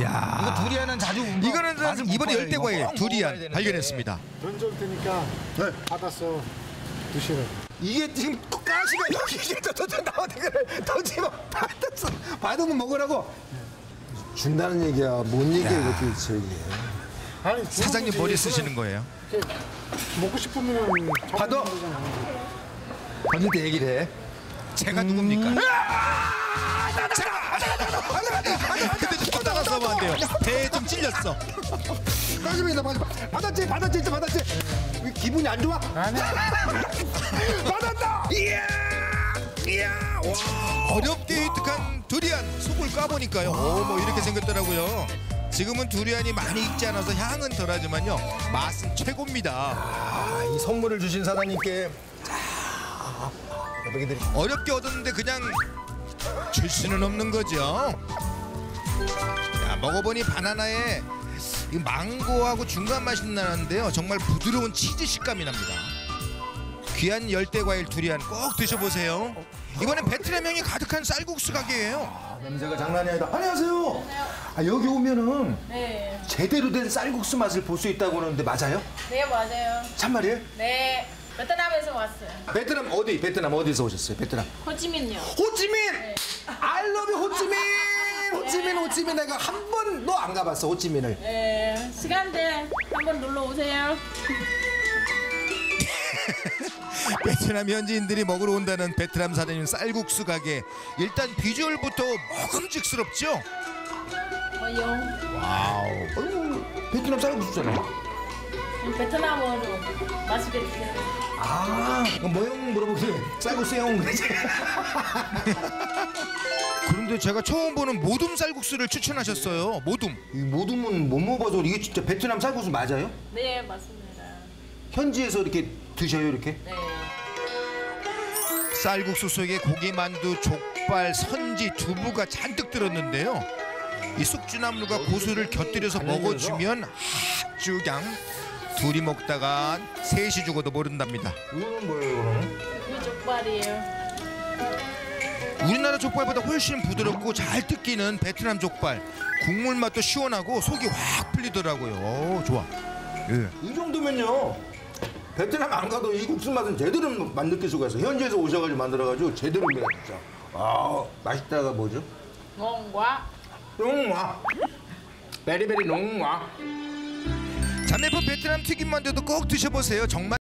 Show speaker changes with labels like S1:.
S1: 이야.
S2: 이거 두리안은 자주 온 거.
S1: 이거는
S2: 맛을 못
S1: 이번에. 열대과일 두리안. 발견했습니다.
S3: 던져올 테니까
S2: 네.
S3: 받았어 드시라.
S2: 이게 지금 가시가 여기 이게 저저 나오는 거를 던지면 받았어. 받으면 먹으라고.
S4: 준다는 얘기야. 뭔 얘기야 이것도 저기.
S3: 아니
S1: 사장님 머리. 쓰시는 거예요.
S3: 먹고 싶으면
S2: 받아. 던질 때 얘기를 해.
S1: 제가 누굽니까? 배에 좀 찔렸어.
S2: 마지막이다 마지막. 받았지 받았지 진짜 받았지. 왜 기분이 안 좋아?
S3: 아니
S2: 받았다. 이야 이야 와.
S1: 어렵게 획득한 두리안 속을 까보니까요. 오, 뭐 이렇게 생겼더라고요. 지금은 두리안이 많이 익지 않아서 향은 덜하지만요. 맛은 최고입니다.
S2: 아, 이 선물을 주신 사장님께 자
S1: 어렵게 얻었는데 그냥 줄 수는 없는 거죠. 야, 먹어보니 바나나에 이 망고하고 중간 맛이 나는데요. 정말 부드러운 치즈 식감이 납니다. 귀한 열대 과일 두리안 꼭 드셔보세요. 이번엔 베트남 향이 가득한 쌀국수 가게예요.
S2: 아, 냄새가 장난이 아니다. 안녕하세요. 아, 여기 오면은
S5: 네,
S2: 제대로 된 쌀국수 맛을 볼 수 있다고 하는데 맞아요?
S5: 네 맞아요.
S2: 참말이에요?
S5: 네, 베트남에서 왔어요.
S2: 베트남 어디? 베트남 어디서 오셨어요? 베트남.
S5: 호치민요.
S2: 호찌민. I love you 호찌민. 호찌민 호찌민 내가 한 번도 안 가봤어 호찌민을.
S5: 네, 시간 돼 한번 놀러 오세요.
S1: 베트남 현지인들이 먹으러 온다는 베트남 사장님 쌀국수 가게. 일단 비주얼부터 먹음직스럽죠.
S5: 어용
S2: 아유 베트남 쌀국수잖아.
S5: 베트남어로 맛있게 드세요.
S2: 아 그럼 뭐형 물어보세요. 쌀국수 형 그러지.
S1: 그런데 제가 처음 보는 모둠 쌀국수를 추천하셨어요. 모둠.
S2: 이 모둠은 못 먹어서 이게 진짜 베트남 쌀국수 맞아요?
S5: 네, 맞습니다.
S2: 현지에서 이렇게 드셔요 이렇게?
S5: 네,
S1: 쌀국수 속에 고기 만두, 족발, 선지, 두부가 잔뜩 들었는데요. 이 숙주나물과 고수를 곁들여서 먹어주면 아주 그냥 둘이 먹다가 셋이 죽어도 모른답니다.
S2: 이거는 뭐예요 이거는?
S5: 이 족발이에요.
S1: 우리나라 족발보다 훨씬 부드럽고 잘 뜯기는 베트남 족발. 국물 맛도 시원하고 속이 확 풀리더라고요. 오, 좋아. 예.
S2: 이 정도면요 베트남 안 가도 이 국수 맛은 제대로 만 느낄 수가 있어 현지에서 오셔가지고 만들어가지고 제대로입니다 진짜 아 맛있다가 뭐죠?
S5: ngon
S2: 농와 베리베리 농와
S1: 자매품 베트남 튀김 만두도 꼭 드셔보세요. 정말.